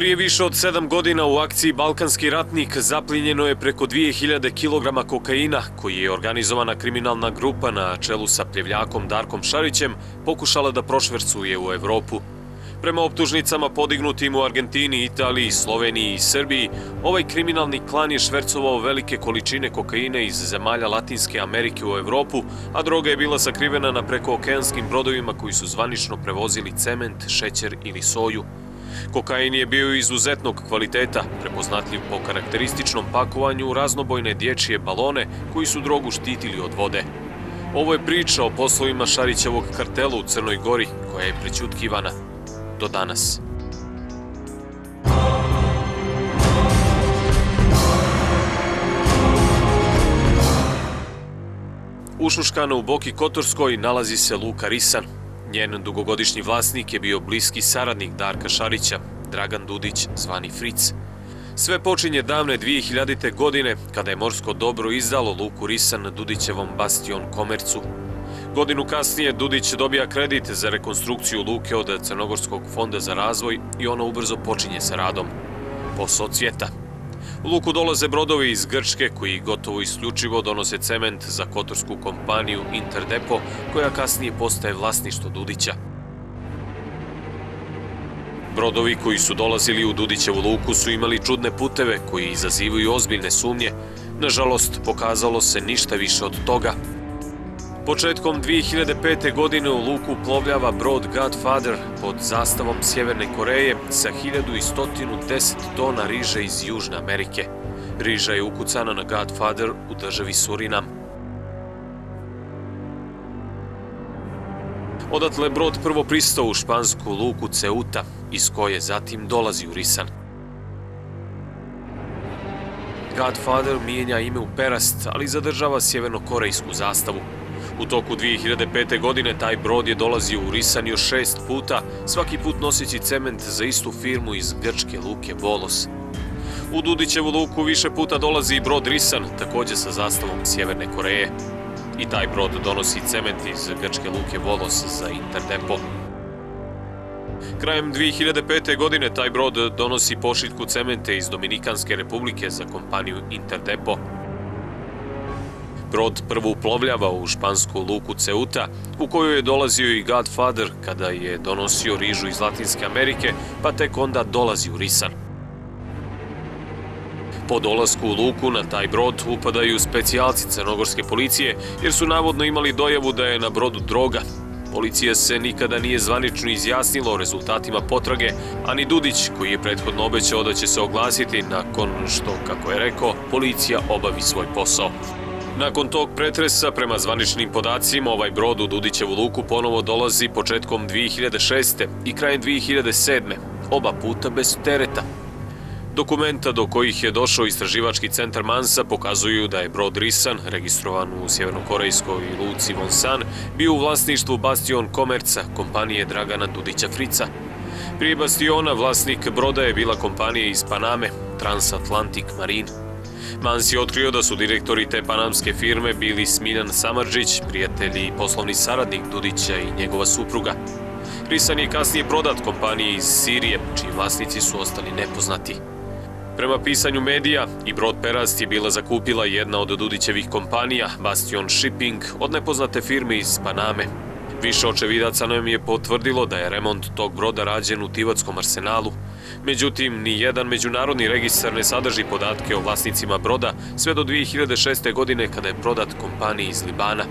Prije više od sedam godina u akciji Balkanski ratnik zaplinjeno je preko 2000 kg kokaina, koji je organizovana kriminalna grupa na čelu sa pljevljakom Darkom Šarićem pokušala da prošvercuje u Evropu. Prema optužnicama podignutim u Argentini, Italiji, Sloveniji i Srbiji, ovaj kriminalni klan je švercovao velike količine kokaine iz zemalja Latinske Amerike u Evropu, a droga je bila sakrivena na prekookeanskim brodovima koji su zvanično prevozili cement, šećer ili soju. Kokain je bio izuzetnog kvaliteta, prepoznatljiv po karakterističnom pakovanju raznobojne dječje balone koji su drogu štitili od vode. Ovo je priča o poslovima Šarićevog kartela u Crnoj Gori, koja je prećutkivana do danas. Ušuškana u Boki Kotorskoj nalazi se Luka Risan, Njen dugogodišnji vlasnik je bio bliski saradnik Darka Šarića, Dragan Dudić, zvani Fric. Sve počinje davne 2000. godine, kada je morsko dobro izdalo Luku Risan Dudićevom Bastion Komercu. Godinu kasnije Dudić dobija kredit za rekonstrukciju luke od Crnogorskog fonda za razvoj i ona ubrzo počinje sa radom. Posao cvjeta. U luku dolaze brodovi iz Grčke koji gotovo isključivo donose cement za kotorsku kompaniju Interdepo koja kasnije postaje vlasništvo Dudića. Brodovi koji su dolazili u Dudićevu luku su imali čudne puteve koji izazivaju ozbiljne sumnje. Nažalost, pokazalo se ništa više od toga – Početkom 2005. godine u luku plovljava brod Godfather pod zastavom Sjeverne Koreje sa 1110 tona riže iz Južne Amerike. Riža je ukucana na Godfather u državi Surinam. Odatle brod prvo pristao u špansku luku Ceuta, iz koje zatim dolazi u Risan. Godfather mijenja ime u Perast, ali zadržava sjevernokorejsku zastavu. U toku 2005. godine taj brod je dolazio u Risan još šest puta, svaki put nosići cement za istu firmu iz grčke luke Volos. U Dudićevu luku više puta dolazi i brod Risan, takođe sa zastavom Sjeverne Koreje. I taj brod donosi cement iz grčke luke Volos za Interdepo. Krajem 2005. godine taj brod donosi pošiljku cemente iz Dominikanske republike za kompaniju Interdepo. Brod prvo uplovljava u špansku luku Ceuta, u koju je dolazio i Godfather kada je donosio rižu iz Latinske Amerike, pa tek onda dolazi u Risan. Po dolasku u luku na taj brod upadaju specijalci crnogorske policije, jer su navodno imali dojavu da je na brodu droga. Policija se nikada nije zvanično izjasnila o rezultatima potrage, a ni Dudić, koji je prethodno obećao da će se oglasiti nakon što, kako je rekao, policija obavi svoj posao. Nakon tog pretresa, prema zvaničnim podacima, ovaj brod u Dudićevu luku ponovo dolazi početkom 2006. i krajem 2007. Oba puta bez tereta. Dokumenta do kojih je došao istraživački centar Mansa pokazuju da je brod Risan, registrovan u sjevernokorejskoj luci Vonsan, bio u vlasništvu Bastion Komerca, kompanije Dragana Dudića Frica. Prije Bastiona vlasnik broda je bila kompanija iz Paname, Transatlantic Marine. Mans je otkrio da su direktori te panamske firme bili Smiljan Samarđić, prijatelj i poslovni saradnik Dudića i njegova supruga. Risan je kasnije prodat kompaniji iz Sirije, čiji vlasnici su ostali nepoznati. Prema pisanju medija, i brod Perast je bila zakupila jedna od Dudićevih kompanija, Bastion Shipping, od nepoznate firme iz Paname. Više očevidaca nam je potvrdilo da je remont tog broda rađen u Tivatskom arsenalu, Međutim, ni jedan međunarodni registar ne sadrži podatke o vlasnicima broda sve do 2006. godine kada je prodat kompaniji iz Libana.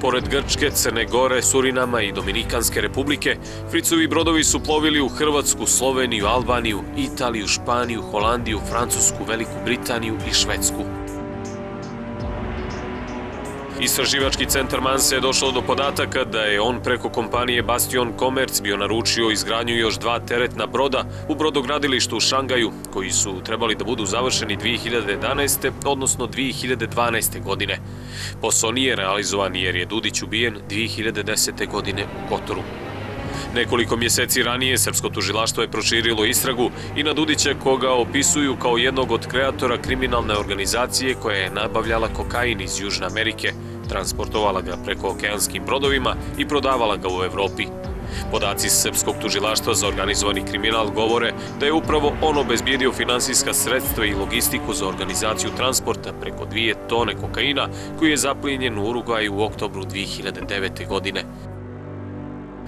Pored Grčke, Crne Gore, Surinama i Dominikanske republike, Fricovi brodovi su plovili u Hrvatsku, Sloveniju, Albaniju, Italiju, Španiju, Holandiju, Francusku, Veliku Britaniju i Švedsku. Istraživački centar Manse je došao do podataka da je on preko kompanije Bastion Commerce bio naručio izgradnju još dva teretna broda u brodogradilištu u Šangaju, koji su trebali da budu završeni 2011. odnosno 2012. godine. Posao nije realizovan jer je Dudić ubijen 2010. godine u Kotoru. Nekoliko mjeseci ranije Srpsko tužilaštvo je proširilo istragu i na Dudića koga opisuju kao jednog od kreatora kriminalne organizacije koja je nabavljala kokain iz Južne Amerike, transportovala ga preko okeanskim brodovima i prodavala ga u Evropi. Podaci srpskog tužilaštva za organizovani kriminal govore da je upravo on obezbijedio finansijska sredstva i logistiku za organizaciju transporta preko dvije tone kokaina koji je zaplinjen u Urugaju u oktobru 2009. godine.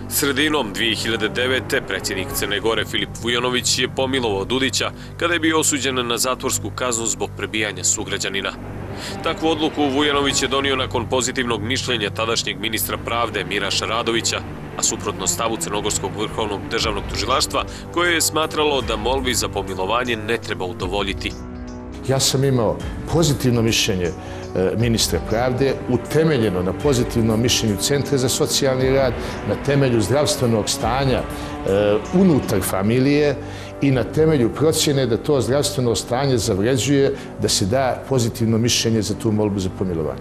Sredinom 2009. predsjednik Crne Gore Filip Vujonović je pomilovao Dudića kada je bio osuđen na zatvorsku kaznu zbog prebijanja sugrađanina. Takvu odluku Vujanović je donio nakon pozitivnog mišljenja tadašnjeg ministra pravde Miraša Radovića, a suprotno stavu Crnogorskog vrhovnog državnog tužilaštva, koje je smatralo da molbi za pomilovanje ne treba udovoljiti. Ja sam imao pozitivno mišljenje e, ministra pravde, utemeljeno na pozitivnom mišljenju Centra za socijalni rad, na temelju zdravstvenog stanja e, unutar familije i na temelju procjene da to zdravstveno stanje zavređuje da se da pozitivno mišljenje za tu molbu za pomilovanje.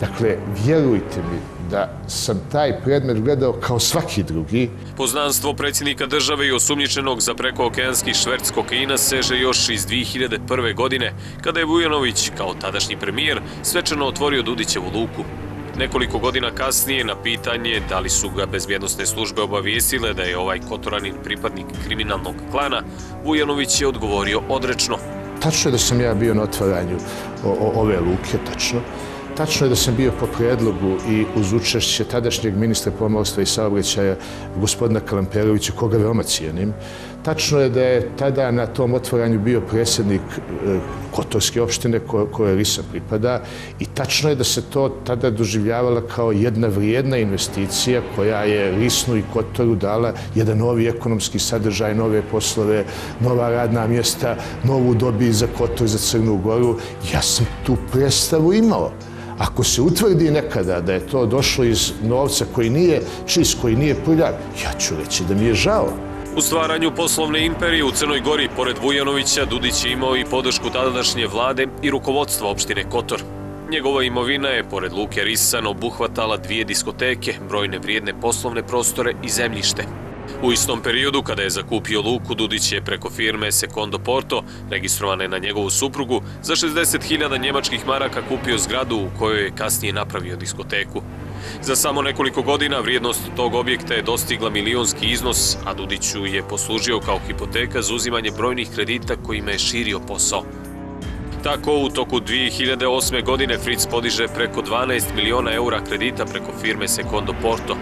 Dakle, vjerujte mi da sam taj predmet gledao kao svaki drugi. Poznanstvo predsjednika države i osumnjičenog za prekookeanski šverc kokaina seže još iz 2001. godine, kada je Vujanović, kao tadašnji premijer, svečano otvorio Dudićevu luku. Nekoliko godina kasnije na pitanje da li su ga bezbjednostne službe obavijestile da je ovaj kotoranin pripadnik kriminalnog klana, Vujanović je odgovorio odrečno. Tačno je da sam ja bio na otvaranju ove luke, tačno. Tačno je da sam bio po predlogu i uz učešće tadašnjeg ministra pomorstva i saobraćaja gospodina Kalamperovića, koga veoma cijenim. Tačno je da je tada na tom otvaranju bio predsjednik e, Kotorske opštine koje Risa pripada i tačno je da se to tada doživljavala kao jedna vrijedna investicija koja je Risnu i Kotoru dala jedan novi ekonomski sadržaj, nove poslove, nova radna mjesta, novu dobi za Kotor, za Crnu Goru. Ja sam tu predstavu imao. Ako se utvrdi nekada da je to došlo iz novca koji nije čist, koji nije prljav, ja ću reći da mi je žao. U stvaranju poslovne imperije u Crnoj Gori, pored Vujanovića, Dudić je imao i podršku tadašnje vlade i rukovodstva opštine Kotor. Njegova imovina je, pored Luke Risan, obuhvatala dvije diskoteke, brojne vrijedne poslovne prostore i zemljište. U istom periodu, kada je zakupio Luku, Dudić je preko firme Secondo Porto, registrovane na njegovu suprugu, za 60.000 njemačkih maraka kupio zgradu u kojoj je kasnije napravio diskoteku. Za samo nekoliko godina vrijednost tog objekta je dostigla milionski iznos, a Dudiću je poslužio kao hipoteka za uzimanje brojnih kredita kojima je širio posao. Tako, u toku 2008. godine Fritz podiže preko 12 miliona eura kredita preko firme Secondo Porto,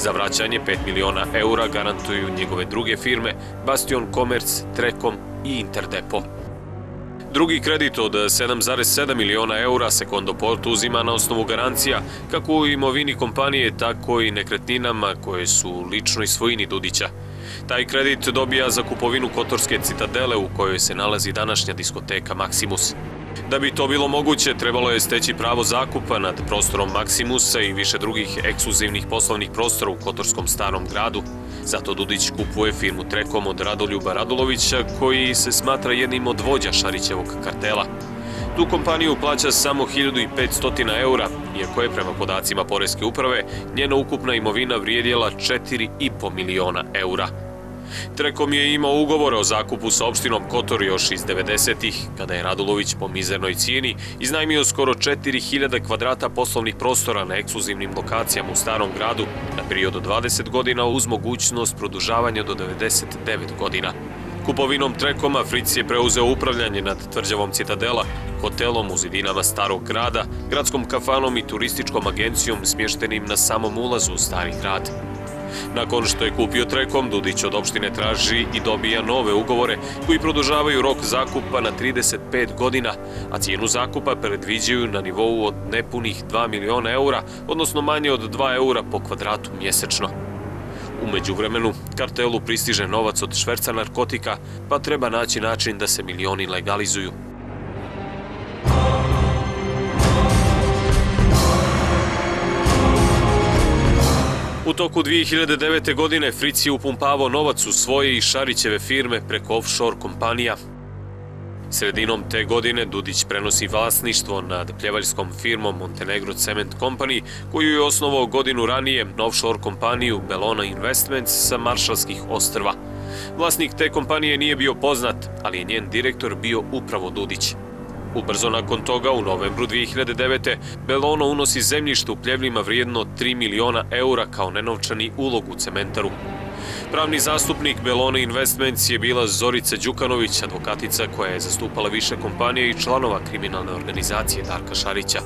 Za vraćanje 5 miliona eura garantuju njegove druge firme Bastion Commerce, Trekom i Interdepo. Drugi kredit od 7,7 miliona eura Secondo Port uzima na osnovu garancija kako u imovini kompanije, tako i nekretninama koje su u ličnoj svojini Dudića. Taj kredit dobija za kupovinu Kotorske citadele u kojoj se nalazi današnja diskoteka Maximus. Da bi to bilo moguće, trebalo je steći pravo zakupa nad prostorom Maksimusa i više drugih ekskluzivnih poslovnih prostora u Kotorskom starom gradu. Zato Dudić kupuje firmu Trekom od Radoljuba Radulovića, koji se smatra jednim od vođa Šarićevog kartela. Tu kompaniju plaća samo 1500 eura, iako je prema podacima Poreske uprave njena ukupna imovina vrijedjela 4,5 miliona eura. Trekom je imao ugovore o zakupu sa opštinom Kotor još iz 90-ih, kada je Radulović po mizernoj cijeni iznajmio skoro 4000 kvadrata poslovnih prostora na ekskluzivnim lokacijama u starom gradu na period od 20 godina uz mogućnost produžavanja do 99 godina. Kupovinom Trekoma Fritz je preuzeo upravljanje nad tvrđavom Citadela, hotelom u zidinama starog grada, gradskom kafanom i turističkom agencijom smještenim na samom ulazu u stari grad. Nakon što je kupio Trekom, Dudić od opštine traži i dobija nove ugovore koji produžavaju rok zakupa na 35 godina, a cijenu zakupa predviđaju na nivou od nepunih 2 miliona eura, odnosno manje od 2 eura po kvadratu mjesečno. Umeđu vremenu, kartelu pristiže novac od šverca narkotika, pa treba naći način da se milioni legalizuju. U toku 2009. godine Fritz je upumpavao novac u svoje i Šarićeve firme preko offshore kompanija. Sredinom te godine Dudić prenosi vlasništvo nad pljevaljskom firmom Montenegro Cement Company, koju je osnovao godinu ranije offshore kompaniju Bellona Investments sa Maršalskih ostrva. Vlasnik te kompanije nije bio poznat, ali je njen direktor bio upravo Dudić. Ubrzo nakon toga, u novembru 2009. Belono unosi zemljište u pljevljima vrijedno 3 miliona eura kao nenovčani ulog u cementaru. Pravni zastupnik Belone Investments je bila Zorica Đukanović, advokatica koja je zastupala više kompanije i članova kriminalne organizacije Darka Šarića.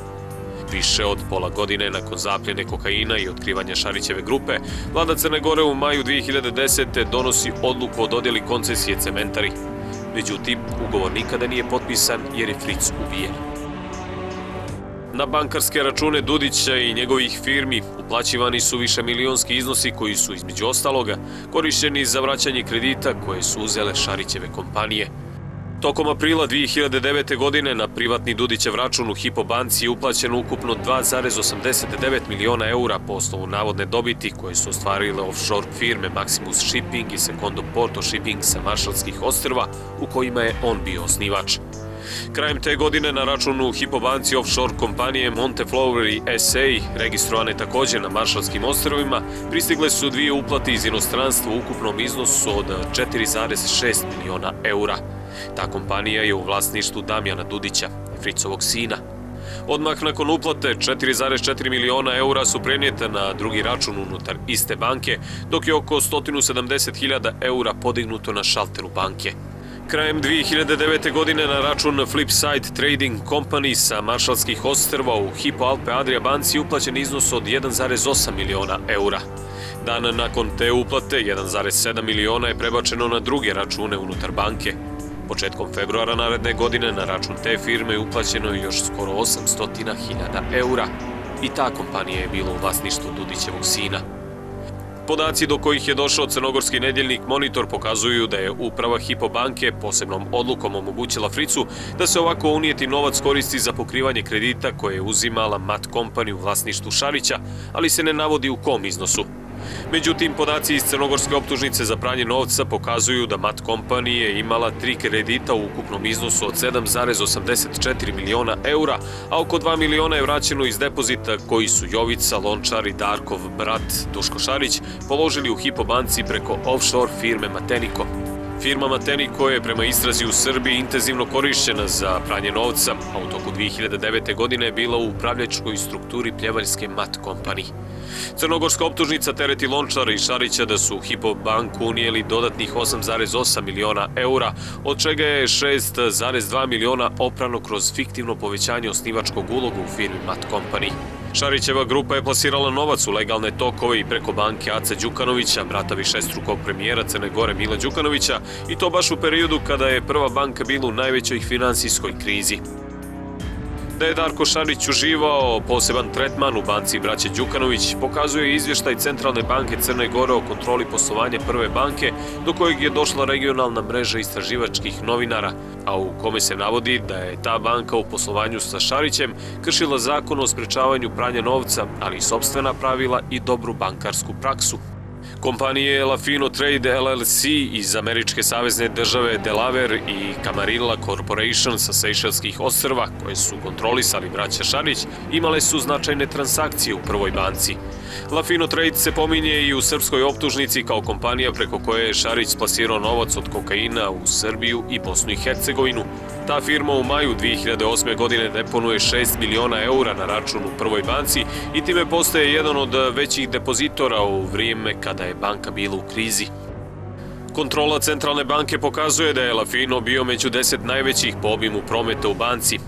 Više od pola godine nakon zapljene kokaina i otkrivanja Šarićeve grupe, vlada Crne Gore u maju 2010. donosi odluku o dodjeli koncesije cementari. Međutim, ugovor nikada nije potpisan jer je Fritz ubijen. Na bankarske račune Dudića i njegovih firmi uplaćivani su više milionski iznosi koji su, između ostaloga, korišćeni za vraćanje kredita koje su uzele Šarićeve kompanije – Tokom aprila 2009. godine na privatni Dudićev račun u Hipo banci je uplaćeno ukupno 2,89 miliona eura po osnovu navodne dobiti koje su ostvarile offshore firme Maximus Shipping i Secondo Porto Shipping sa Maršalskih ostrva u kojima je on bio osnivač. Krajem te godine na računu Hipo banci offshore kompanije Monteflowery SA, registrovane takođe na Maršalskim ostrovima, pristigle su dvije uplate iz inostranstva u ukupnom iznosu od 4,6 miliona eura. Ta kompanija je u vlasništvu Damjana Dudića, Fricovog sina. Odmah nakon uplate 4,4 miliona eura su prenijete na drugi račun unutar iste banke, dok je oko 170.000 eura podignuto na šalteru banke. Krajem 2009. godine na račun Flipside Trading Company sa Maršalskih ostrva u Hipo Alpe Adria banci uplaćen iznos od 1,8 miliona eura. Dan nakon te uplate 1,7 miliona je prebačeno na druge račune unutar banke. Početkom februara naredne godine na račun te firme uplaćeno je još skoro 800.000 eura i ta kompanija je bila u vlasništvu Dudićevog sina. Podaci do kojih je došao crnogorski nedjeljnik Monitor pokazuju da je uprava Hipo banke posebnom odlukom omogućila Fricu da se ovako unijeti novac koristi za pokrivanje kredita koje je uzimala Mat Company u vlasništvu Šarića, ali se ne navodi u kom iznosu. Međutim, podaci iz crnogorske optužnice za pranje novca pokazuju da Mat Company je imala tri kredita u ukupnom iznosu od 7,84 miliona eura, a oko 2 miliona je vraćeno iz depozita koji su Jovica, Lončar i Darkov brat Duško Šarić položili u Hipo banci preko offshore firme Mateniko. Firma Mateniko je prema istrazi u Srbiji intenzivno korišćena za pranje novca, a u toku 2009. godine je bila u upravljačkoj strukturi pljevaljske Mat Company. Crnogorska optužnica tereti Lončara i Šarića da su Hipo banku unijeli dodatnih 8,8 miliona eura, od čega je 6,2 miliona oprano kroz fiktivno povećanje osnivačkog ulogu u firmi Mat Company. Šarićeva grupa je plasirala novac u legalne tokove i preko banke Aca Đukanovića, brata višestrukog premijera Crne Gore Mila Đukanovića, i to baš u periodu kada je prva banka bila u najvećoj finansijskoj krizi. Da je Darko Šarić uživao poseban tretman u banci braće Đukanović pokazuje izvještaj Centralne banke Crne Gore o kontroli poslovanja Prve banke do kojeg je došla regionalna mreža istraživačkih novinara, a u kome se navodi da je ta banka u poslovanju sa Šarićem kršila zakon o sprečavanju pranja novca, ali i sobstvena pravila i dobru bankarsku praksu. Kompanije Lafino Trade LLC iz američke savezne države Delaware i Camarilla Corporation sa Seychelskih ostrva, koje su kontrolisali braća Šarić, imale su značajne transakcije u prvoj banci. Lafino Trade se pominje i u srpskoj optužnici kao kompanija preko koje je Šarić plasirao novac od kokaina u Srbiju i Bosnu i Hercegovinu. Ta firma u maju 2008. godine deponuje 6 miliona eura na račun u prvoj banci i time postaje jedan od većih depozitora u vrijeme kada je banka bila u krizi. Kontrola Centralne banke pokazuje da je Lafino bio među deset najvećih po obimu prometa u banci,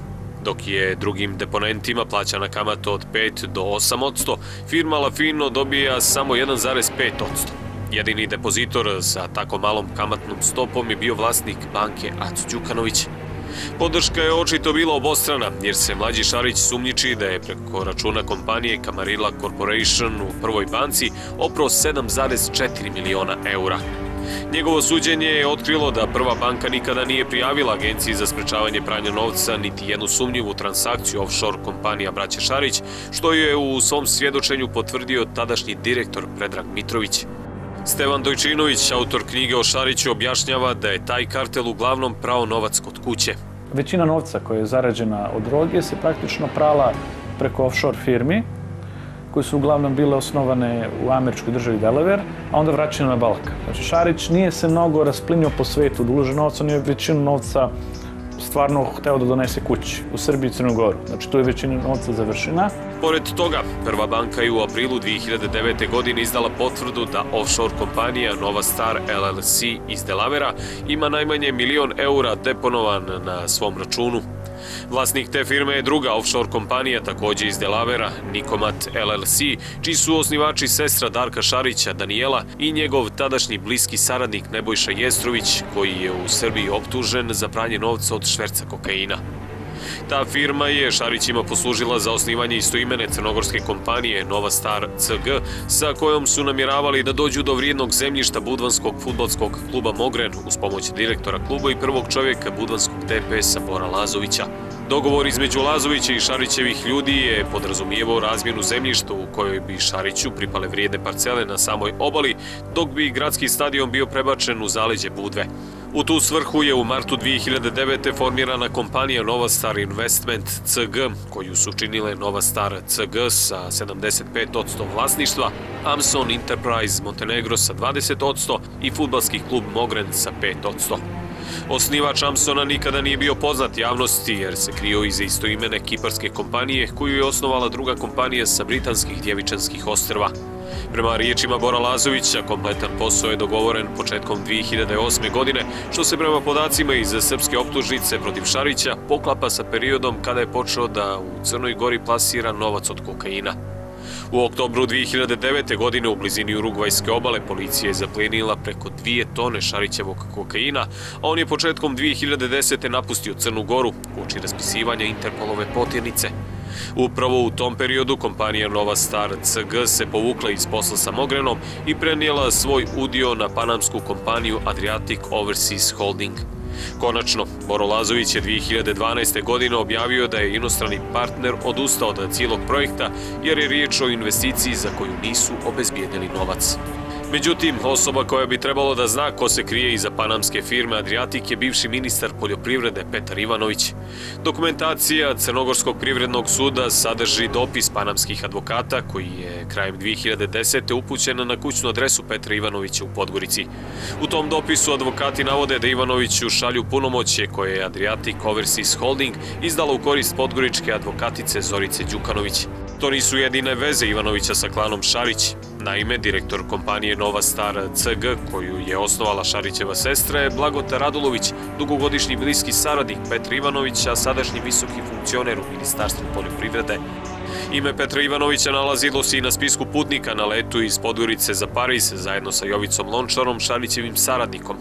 dok je drugim deponentima plaćana kamata od 5 do 8 odsto, firma Lafino dobija samo 1,5 odsto. Jedini depozitor sa tako malom kamatnom stopom je bio vlasnik banke Acu Đukanović. Podrška je očito bila obostrana, jer se mlađi Šarić sumnjiči da je preko računa kompanije Camarilla Corporation u prvoj banci oprao 7,4 miliona eura. Njegovo suđenje je otkrilo da Prva banka nikada nije prijavila Agenciji za sprečavanje pranja novca niti jednu sumnjivu transakciju offshore kompanija Braće Šarić, što je u svom svjedočenju potvrdio tadašnji direktor Predrag Mitrović. Stevan Dojčinović, autor knjige o Šariću, objašnjava da je taj kartel uglavnom prao novac kod kuće. Većina novca koja je zarađena od droge se praktično prala preko offshore firmi, koje su uglavnom bile osnovane u američkoj državi Delaware, a onda vraćene na Balkan. Znači, Šarić nije se mnogo rasplinio po svetu da ulože novca, on je većinu novca stvarno hteo da donese kući u Srbiji i Crnogoru. Znači, tu je većina novca završena. Pored toga, Prva banka je u aprilu 2009. godine izdala potvrdu da offshore kompanija Nova Star LLC iz Delavera ima najmanje milion eura deponovan na svom računu. Vlasnik te firme je druga offshore kompanija, takođe iz Delavera, Nikomat LLC, čiji su osnivači sestra Darka Šarića, Danijela i njegov tadašnji bliski saradnik Nebojša Jestrović, koji je u Srbiji optužen za pranje novca od šverca kokaina. Ta firma je Šarićima poslužila za osnivanje istoimene crnogorske kompanije Nova Star CG, sa kojom su namjeravali da dođu do vrijednog zemljišta Budvanskog futbolskog kluba Mogren uz pomoć direktora kluba i prvog čovjeka Budvanskog DPS-a Bora Lazovića. Dogovor između Lazovića i Šarićevih ljudi je podrazumijevao razmjenu zemljišta u kojoj bi Šariću pripale vrijedne parcele na samoj obali, dok bi gradski stadion bio prebačen u zaleđe Budve. U tu svrhu je u martu 2009. formirana kompanija Nova Star Investment CG, koju su činile Nova Star CG sa 75% vlasništva, Amson Enterprise Montenegro sa 20% i futbalski klub Mogren sa 5%. Osnivač Amsona nikada nije bio poznat javnosti jer se krio iza istoimene kiparske kompanije koju je osnovala druga kompanija sa britanskih djevičanskih ostrva. Prema riječima Bora Lazovića, kompletan posao je dogovoren početkom 2008. godine, što se prema podacima iz srpske optužnice protiv Šarića poklapa sa periodom kada je počeo da u Crnoj Gori plasira novac od kokaina. U oktobru 2009. godine u blizini Urugvajske obale policija je zaplijenila preko dvije tone Šarićevog kokaina, a on je početkom 2010. napustio Crnu Goru uoči raspisivanja Interpolove potjernice. Upravo u tom periodu kompanija Nova Star CG se povukla iz posla sa Mogrenom i prenijela svoj udio na panamsku kompaniju Adriatic Overseas Holding. Konačno, Boro Lazović je 2012. godine objavio da je inostrani partner odustao od cijelog projekta jer je riječ o investiciji za koju nisu obezbijedili novac. Međutim, osoba koja bi trebalo da zna ko se krije iza panamske firme Adriatik je bivši ministar poljoprivrede Petar Ivanović. Dokumentacija Crnogorskog privrednog suda sadrži dopis panamskih advokata koji je krajem 2010. upućen na kućnu adresu Petra Ivanovića u Podgorici. U tom dopisu advokati navode da Ivanoviću šalju punomoće koje je Adriatic Overseas Holding izdala u korist podgoričke advokatice Zorice Đukanović. To nisu jedine veze Ivanovića sa klanom Šarić. Naime, direktor kompanije Nova Star CG, koju je osnovala Šarićeva sestra, je Blagota Radulović, dugogodišnji bliski saradnik Petra Ivanovića, sadašnji visoki funkcioner u Ministarstvu poljoprivrede. Ime Petra Ivanovića nalazilo se i na spisku putnika na letu iz Podgorice za Pariz, zajedno sa Jovicom Lončarom, Šarićevim saradnikom.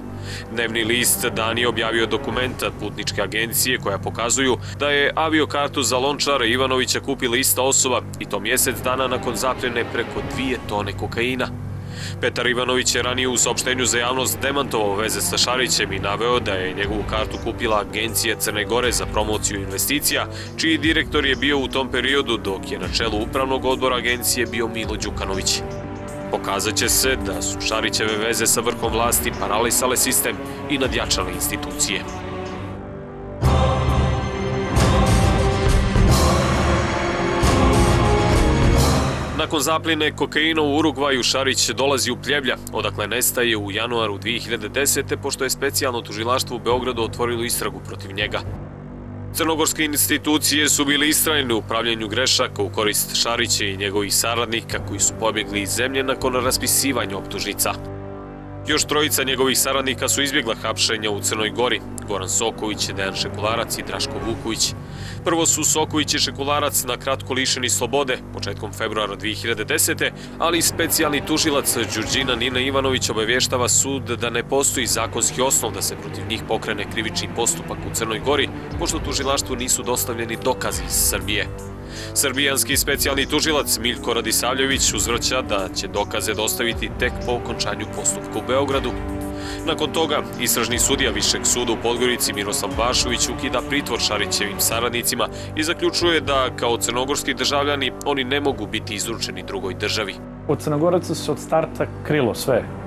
Dnevni list Dan je objavio dokumenta putničke agencije koja pokazuju da je aviokartu za Lončara Ivanovića kupila ista osoba i to mjesec dana nakon zapljene preko dvije tone kokaina. Petar Ivanović je ranije u saopštenju za javnost demantovao veze sa Šarićem i naveo da je njegovu kartu kupila agencija Crne Gore za promociju investicija, čiji direktor je bio u tom periodu dok je na čelu upravnog odbora agencije bio Milo Đukanović. Pokazat će se da su Šarićeve veze sa vrhom vlasti paralisale sistem i nadjačale institucije. Nakon zapljene kokaina u Urugvaju, Šarić dolazi u Pljevlja, odakle nestaje u januaru 2010. pošto je specijalno tužilaštvo u Beogradu otvorilo istragu protiv njega. Crnogorske institucije su bili istrajne u upravljanju grešaka u korist Šarića i njegovih saradnika koji su pobjegli iz zemlje nakon raspisivanja optužnica. Još trojica njegovih saradnika su izbjegla hapšenja u Crnoj Gori, Goran Soković, Dejan Šekularac i Draško Vuković. Prvo su Soković i Šekularac na kratko lišeni slobode, početkom februara 2010. ali specijalni tužilac Đurđina Nina Ivanović obavještava sud da ne postoji zakonski osnov da se protiv njih pokrene krivični postupak u Crnoj Gori, pošto tužilaštvu nisu dostavljeni dokazi iz Srbije. Srbijanski specijalni tužilac Miljko Radisavljević uzvrća da će dokaze dostaviti tek po okončanju postupka u Beogradu. Nakon toga, istražni sudija Višeg suda u Podgorici Miroslav Bašović ukida pritvor Šarićevim saradnicima i zaključuje da, kao crnogorski državljani, oni ne mogu biti izručeni drugoj državi. Od Crnogoraca se od starta krilo sve.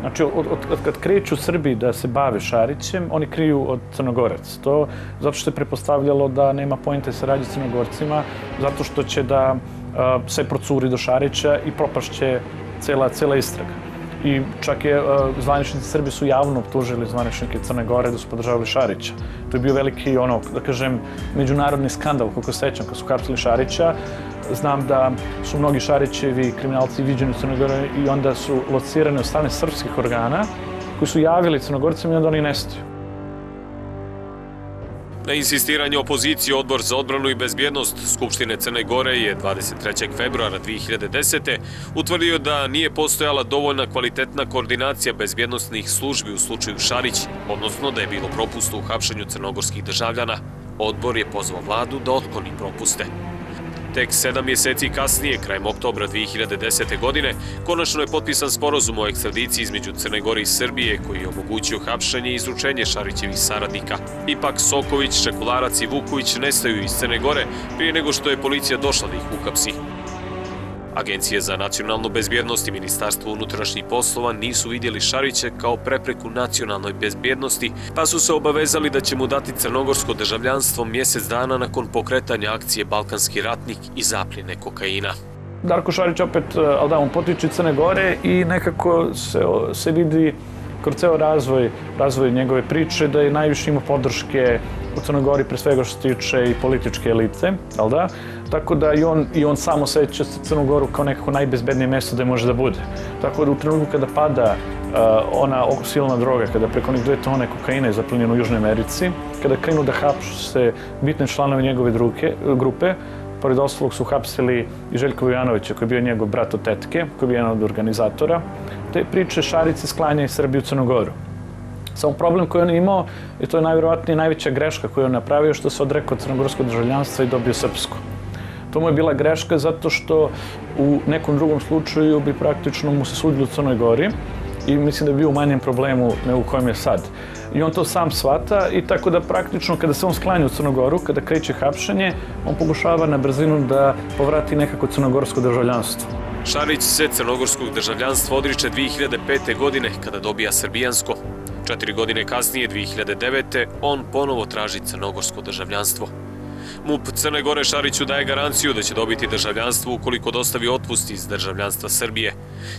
Znači, od, od, od kad kreću Srbi da se bave Šarićem, oni kriju od Crnogorac. To zato što je prepostavljalo da nema pojente saradnje s Crnogorcima, zato što će da uh, se procuri do Šarića i propašće cela, cela istraga. I čak je, uh, zvaničnici Srbi su javno optužili zvaničnike Crne Gore da su podržavali Šarića. To je bio veliki, ono, da kažem, međunarodni skandal, kako sećam, kad su kapsili Šarića. Znam da su mnogi Šarićevi kriminalci viđeni u Crnoj Gori i onda su locirani od strane srpskih organa koji su javili Crnogorcima i onda oni nestaju. Na insistiranje opozicije Odbor za odbranu i bezbjednost Skupštine Crne Gore je 23. februara 2010. utvrdio da nije postojala dovoljna kvalitetna koordinacija bezbjednostnih službi u slučaju Šarić, odnosno da je bilo propusta u hapšenju crnogorskih državljana. Odbor je pozvao vladu da otkloni propuste. Tek sedam mjeseci kasnije, krajem oktobra 2010. godine, konačno je potpisan sporozum o ekstradiciji između Crne Gore i Srbije, koji je omogućio hapšanje i izručenje Šarićevih saradnika. Ipak Soković, Čekularac i Vuković nestaju iz Crne Gore prije nego što je policija došla da ih ukapsi. Agencije za nacionalnu bezbjednost i Ministarstvo unutrašnjih poslova nisu vidjeli Šarića kao prepreku nacionalnoj bezbjednosti, pa su se obavezali da će mu dati crnogorsko državljanstvo mjesec dana nakon pokretanja akcije Balkanski ratnik i zapljene kokaina. Darko Šarić opet, e, ali da, on potiče Crne Gore i nekako se, se vidi kroz ceo razvoj, razvoj njegove priče da je najviše ima podrške u Crnoj Gori pre svega što se tiče i političke elite, ali da? Tako da i on, i on samo seća Crnu Goru kao nekako najbezbednije mesto da može da bude. Tako da u trenutku kada pada uh, ona silna droga, kada preko onih dve tone kokaina je zaplenjeno u Južnoj Americi, kada krenu da hapšu se bitne članovi njegove druke, grupe, pored ostalog su hapsili i Željko Vujanovića, koji je bio njegov brat od tetke, koji je bio jedan od organizatora. Te priče Šarice sklanja i Srbiju Crnogoru. Samo problem koji on imao, i to je najvjerovatnije najveća greška koju on napravio, što se odrekao crnogorskog državljanstva i dobio srpsko. To mu je bila greška zato što u nekom drugom slučaju bi praktično mu se sudilo u Crnoj Gori i mislim da bi bio u manjem problemu nego u kojem je sad. I on to sam svata i tako da praktično kada se on sklanja u Crnogoru, kada kreće hapšenje, on pokušava na brzinu da povrati nekako crnogorsko državljanstvo. Šarić se crnogorskog državljanstva odriče 2005. godine kada dobija srbijansko. Četiri godine kasnije, 2009. on ponovo traži crnogorsko državljanstvo. MUP Crne Gore Šariću daje garanciju da će dobiti državljanstvo ukoliko dostavi otpust iz državljanstva Srbije.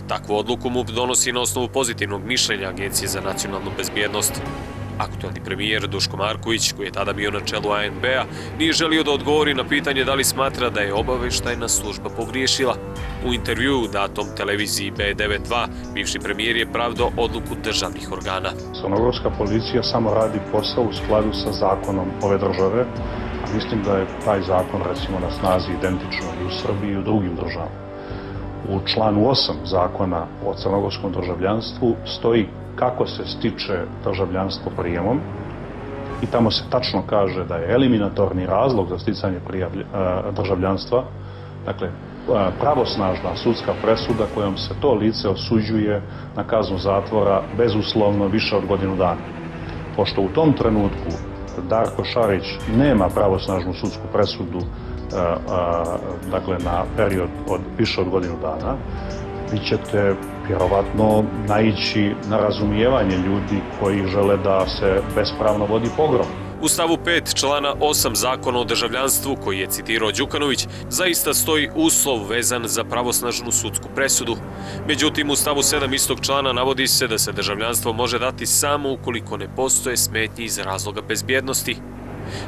Takvu odluku MUP donosi na osnovu pozitivnog mišljenja Agencije za nacionalnu bezbjednost. Aktualni premijer Duško Marković, koji je tada bio na čelu ANB-a, nije želio da odgovori na pitanje da li smatra da je obaveštajna služba pogriješila. U intervju datom televiziji B92, bivši premijer je pravdo odluku državnih organa. Crnogorska policija samo radi posao u skladu sa zakonom ove države, mislim da je taj zakon recimo na snazi identično i u Srbiji i u drugim državama. U članu 8 zakona o crnogorskom državljanstvu stoji kako se stiče državljanstvo prijemom i tamo se tačno kaže da je eliminatorni razlog za sticanje prijavlj, državljanstva, dakle pravosnažna sudska presuda kojom se to lice osuđuje na kaznu zatvora bezuslovno više od godinu dana. Pošto u tom trenutku Darko Šarić nema pravosnažnu sudsku presudu dakle na period od više od godinu dana, vi ćete vjerovatno naići na razumijevanje ljudi koji žele da se bespravno vodi pogrom. U stavu 5 člana 8 zakona o državljanstvu, koji je citirao Đukanović, zaista stoji uslov vezan za pravosnažnu sudsku presudu. Međutim, u stavu 7 istog člana navodi se da se državljanstvo može dati samo ukoliko ne postoje smetnji iz razloga bezbjednosti.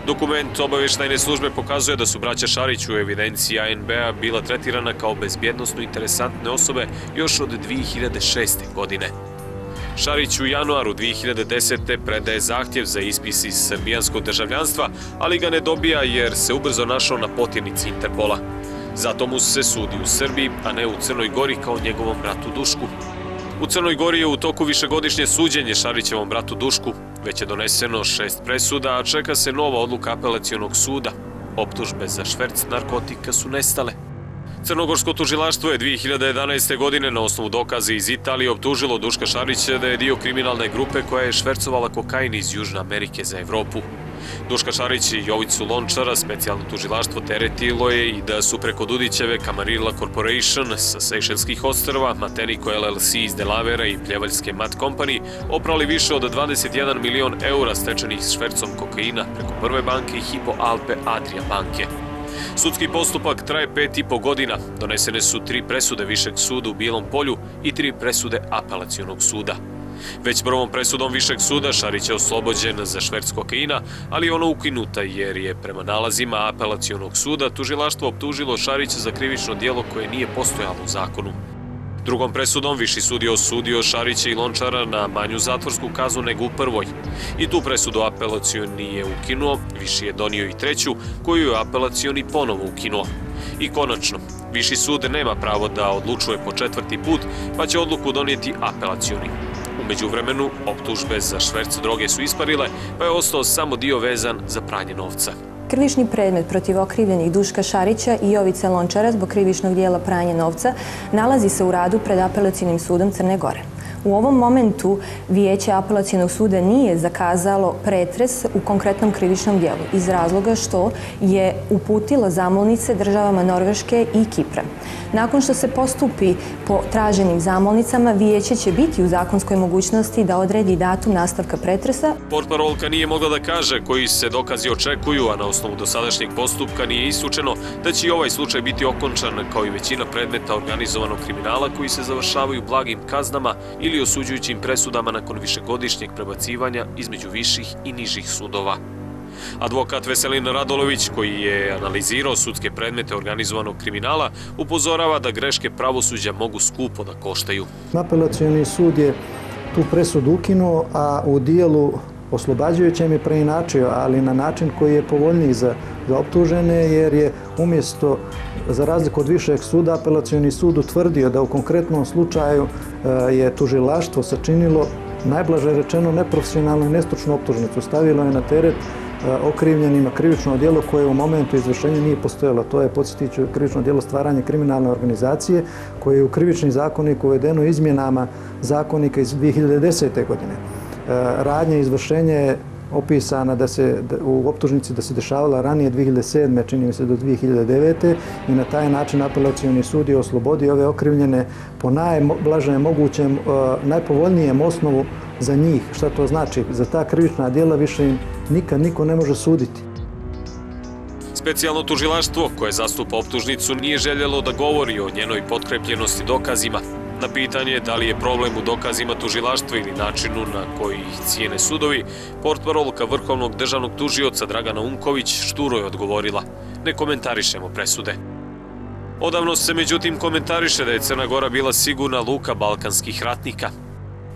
Dokument obavještajne službe pokazuje da su braća Šarić u evidenciji ANB-a bila tretirana kao bezbjednostno interesantne osobe još od 2006. godine. Šarić u januaru 2010. predaje zahtjev za ispis iz srbijanskog državljanstva, ali ga ne dobija jer se ubrzo našao na potjernici Interpola. Zato mu se sudi u Srbiji, a ne u Crnoj Gori kao njegovom bratu Dušku. U Crnoj Gori je u toku višegodišnje suđenje Šarićevom bratu Dušku. Već je doneseno šest presuda, a čeka se nova odluka apelacijonog suda. Optužbe za šverc narkotika su nestale. Crnogorsko tužilaštvo je 2011. godine na osnovu dokaze iz Italije optužilo Duška Šarića da je dio kriminalne grupe koja je švercovala kokain iz Južne Amerike za Evropu. Duška Šarić i Jovicu Lončara specijalno tužilaštvo teretilo je i da su preko Dudićeve Camarilla Corporation sa Sejšelskih ostrava, Mateniko LLC iz Delavera i Pljevaljske Mat Company oprali više od 21 milion eura stečenih švercom kokaina preko Prve banke i Hipo Alpe Adria banke. Sudski postupak traje pet i po godina. Donesene su tri presude Višeg suda u Bijelom polju i tri presude apelacijonog suda. Već prvom presudom Višeg suda Šarić je oslobođen za šverc kokaina, ali ona ukinuta jer je prema nalazima apelacionog suda tužilaštvo optužilo Šarića za krivično dijelo koje nije postojalo u zakonu. Drugom presudom Viši sud je osudio Šarića i Lončara na manju zatvorsku kaznu nego u prvoj. I tu presudu apelacion nije ukinuo, Viši je donio i treću, koju je apelacioni ponovo ukinuo. I konačno, Viši sud nema pravo da odlučuje po četvrti put, pa će odluku donijeti apelacioni. Umeđu vremenu, optužbe za šverc droge su isparile, pa je ostao samo dio vezan za pranje novca. Krivični predmet protiv okrivljenih Duška Šarića i Jovice Lončara zbog krivičnog dijela pranja novca nalazi se u radu pred apelacijnim sudom Crne Gore. U ovom momentu Vijeće apelacijenog suda nije zakazalo pretres u konkretnom krivičnom dijelu iz razloga što je uputilo zamolnice državama Norveške i Kipra. Nakon što se postupi po traženim zamolnicama, Vijeće će biti u zakonskoj mogućnosti da odredi datum nastavka pretresa. Portparolka nije mogla da kaže koji se dokazi očekuju, a na osnovu dosadašnjeg postupka nije isučeno da će i ovaj slučaj biti okončan kao i većina predmeta organizovanog kriminala koji se završavaju blagim kaznama ili osuđujućim presudama nakon višegodišnjeg prebacivanja između viših i nižih sudova. Advokat Veselin Radolović, koji je analizirao sudske predmete organizovanog kriminala, upozorava da greške pravosuđa mogu skupo da koštaju. Apelacijani sud je tu presudu ukinuo, a u dijelu oslobađajućem je preinačio, ali na način koji je povoljniji za optužene, jer je umjesto, za razliku od višeg suda, apelacijani sud utvrdio da u konkretnom slučaju e, je tužilaštvo sačinilo najblaže rečeno neprofesionalnu i nestručnu optužnicu. Stavilo je na teret E, okrivljenima krivično djelo koje u momentu izvršenja nije postojalo. To je, podsjetiću, krivično djelo stvaranje kriminalne organizacije koje je u krivični zakonik uvedeno izmjenama zakonika iz 2010. godine. E, radnje izvršenja je opisana da se u optužnici da se dešavala ranije 2007. čini mi se do 2009. i na taj način apelacijoni sud je oslobodio ove okrivljene po najblažem mogućem, e, najpovoljnijem osnovu za njih. Šta to znači? Za ta krivična djela više im nikad niko ne može suditi. Specijalno tužilaštvo koje zastupa optužnicu nije željelo da govori o njenoj potkrepljenosti dokazima. Na pitanje da li je problem u dokazima tužilaštva ili načinu na koji ih cijene sudovi, portparolka Vrhovnog državnog tužioca Dragana Unković šturo je odgovorila. Ne komentarišemo presude. Odavno se međutim komentariše da je Crna Gora bila sigurna luka balkanskih ratnika,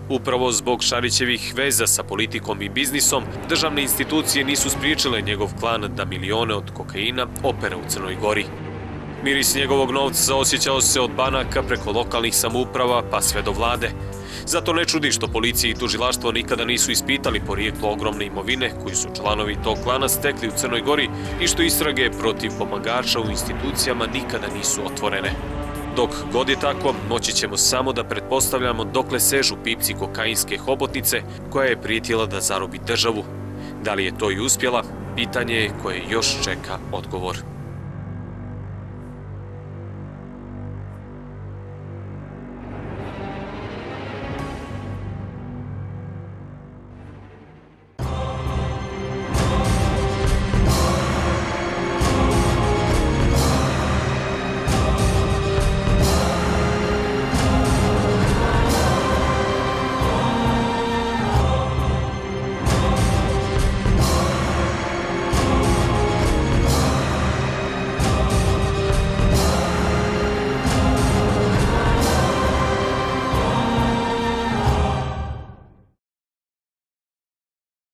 Upravo zbog Šarićevih veza sa politikom i biznisom, državne institucije nisu spriječile njegov klan da milione od kokaina opere u Crnoj Gori. Miris njegovog novca osjećao se od banaka preko lokalnih samouprava pa sve do vlade. Zato ne čudi što policija i tužilaštvo nikada nisu ispitali porijeklo ogromne imovine koji su članovi tog klana stekli u Crnoj Gori i što istrage protiv pomagača u institucijama nikada nisu otvorene. Dok god je tako, moći ćemo samo da pretpostavljamo dokle sežu pipci kokainske hobotnice koja je prijetila da zarobi državu. Da li je to i uspjela, pitanje je koje još čeka odgovor.